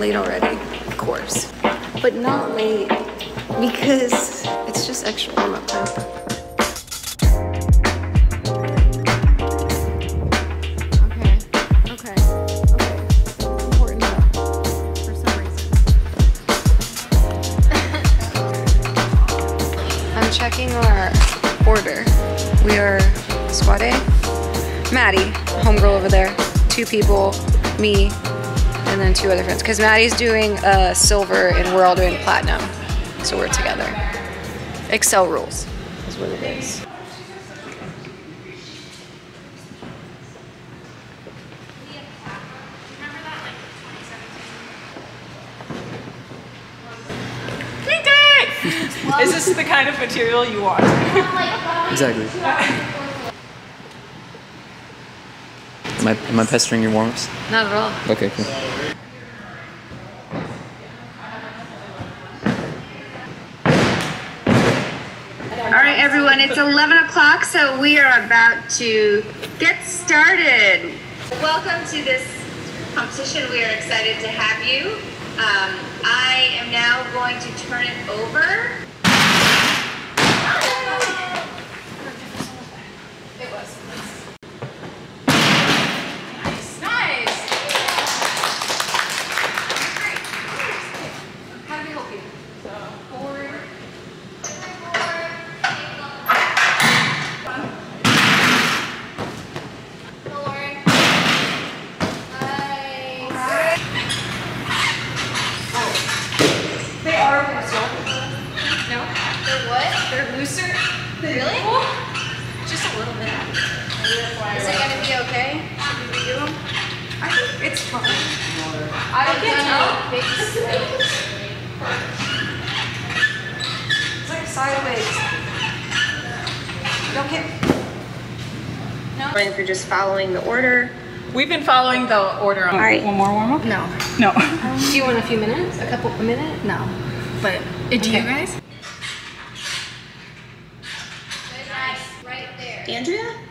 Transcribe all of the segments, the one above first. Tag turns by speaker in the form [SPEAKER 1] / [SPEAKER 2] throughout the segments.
[SPEAKER 1] late already, of course. But not late because it's just extra warm up time. Okay, okay, okay. Important though, for some reason. I'm checking our order. We are squad Maddie, homegirl over there, two people, me, and then two other friends. Because Maddie's doing uh, silver and we're all doing platinum. So we're together. Xcel rules is what it is.
[SPEAKER 2] Is this the kind of material you want?
[SPEAKER 3] Exactly. Am I, am I pestering your warm-ups?
[SPEAKER 1] Not at all.
[SPEAKER 3] Okay, cool.
[SPEAKER 4] All right, everyone, it's 11 o'clock, so we are about to get started. Welcome to this competition. We are excited to have you. Um, I am now going to turn it over.
[SPEAKER 2] They are looser. No?
[SPEAKER 1] They're what? They're looser? Really? Just a little bit. Is it gonna be okay? Should we redo them?
[SPEAKER 2] I think it's fine.
[SPEAKER 1] I
[SPEAKER 2] can't tell.
[SPEAKER 1] Big.
[SPEAKER 2] It's like sideways. Don't hit.
[SPEAKER 4] If you're just following the order.
[SPEAKER 2] We've been following the order. All
[SPEAKER 4] right.
[SPEAKER 2] One more warm up?
[SPEAKER 1] No.
[SPEAKER 2] No.
[SPEAKER 1] Do you want a few minutes? A couple, a minute? No. But do you guys? Right there.
[SPEAKER 4] Andrea?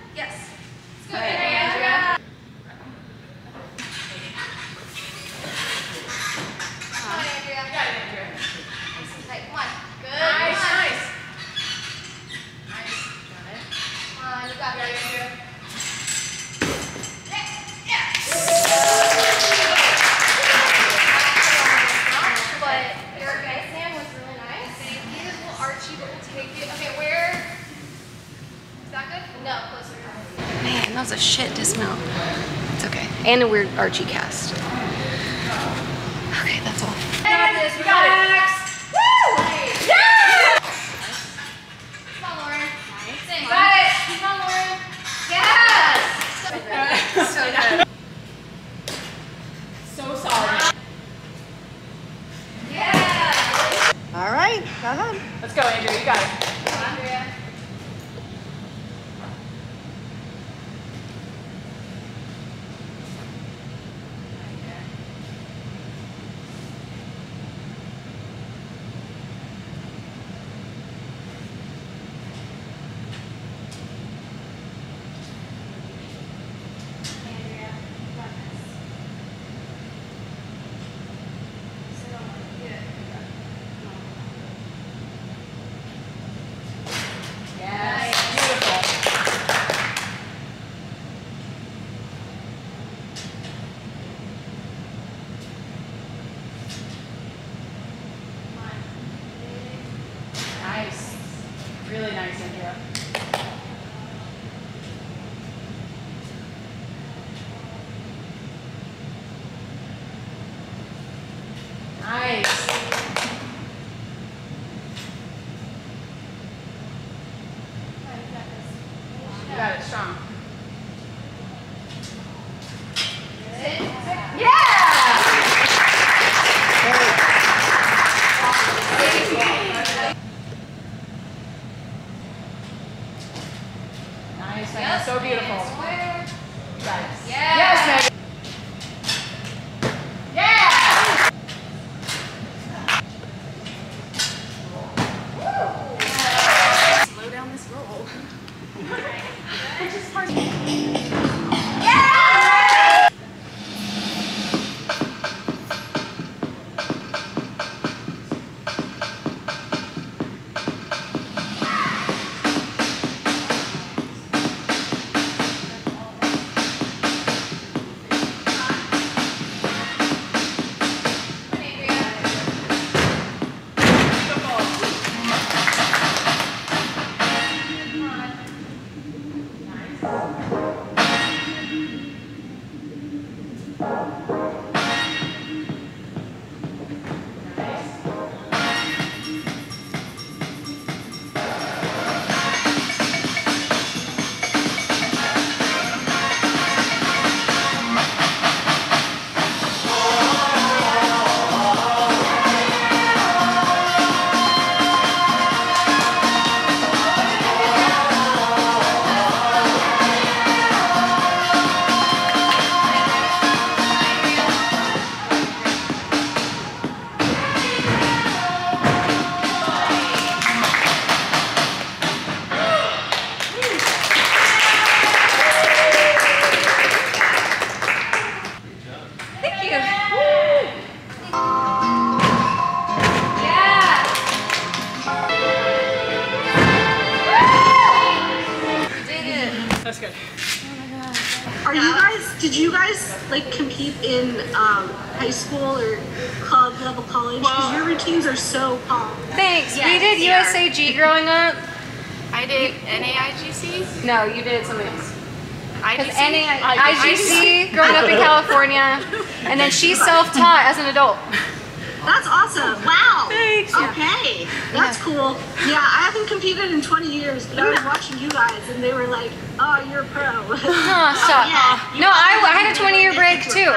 [SPEAKER 1] It's okay. And a weird Archie cast. Okay, that's all.
[SPEAKER 5] got this. We got it. Woo! Yeah! Come on, Lauren. Nice. Got it. Come on, Lauren. Yes.
[SPEAKER 1] So good.
[SPEAKER 2] So solid.
[SPEAKER 5] Yeah.
[SPEAKER 4] All right, go ahead.
[SPEAKER 2] Let's go, Andrew. You got it.
[SPEAKER 5] Andrea. Andrea, you got this. Sit on it. Good.
[SPEAKER 2] Yes. Beautiful. Nice. Really nice, Andrea. Nice. That's good. Oh Are you guys? Did you
[SPEAKER 6] guys like compete in um, high school or club level college? Because your routines are so calm.
[SPEAKER 1] Thanks.
[SPEAKER 2] Yes, we did
[SPEAKER 1] USAG growing up.
[SPEAKER 2] I did NAIGC.
[SPEAKER 1] No, you did something else.
[SPEAKER 2] NAI
[SPEAKER 1] NAIGC growing up in California, and then she self-taught as an adult.
[SPEAKER 6] That's awesome. Wow.
[SPEAKER 1] Thanks.
[SPEAKER 6] Okay. That's cool. Yeah, I haven't competed in 20 years, but I was watching you guys and they were like, oh, you're a pro.
[SPEAKER 1] Huh, stop. Oh, uh, no, I, I had a 20-year break too.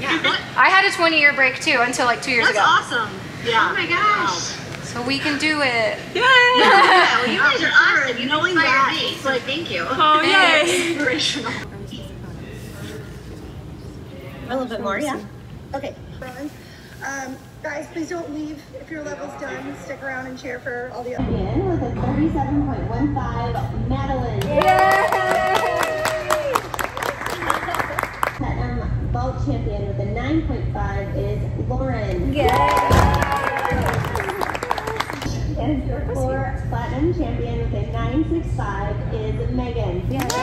[SPEAKER 1] Yeah. I had a 20-year break too until like two years
[SPEAKER 6] That's
[SPEAKER 1] ago.
[SPEAKER 6] That's awesome. Yeah.
[SPEAKER 4] Oh my gosh.
[SPEAKER 1] So we can do it.
[SPEAKER 6] Yeah,
[SPEAKER 4] well, you guys are awesome. You
[SPEAKER 6] Knowing
[SPEAKER 4] inspire
[SPEAKER 6] that,
[SPEAKER 4] me,
[SPEAKER 6] it's
[SPEAKER 4] so
[SPEAKER 6] like-
[SPEAKER 4] thank you.
[SPEAKER 6] Oh, yay. Inspirational.
[SPEAKER 7] A little bit more, yeah. Okay. Um, guys, please don't leave if your level's done. Stick around and cheer for all the other.
[SPEAKER 8] In with a 37.15, Madeline. Platinum vault champion with a 9.5 is Lauren. Yeah. And your floor platinum champion with a 965 is Megan. Platinum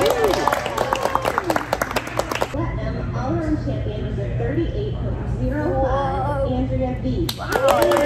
[SPEAKER 8] Andrea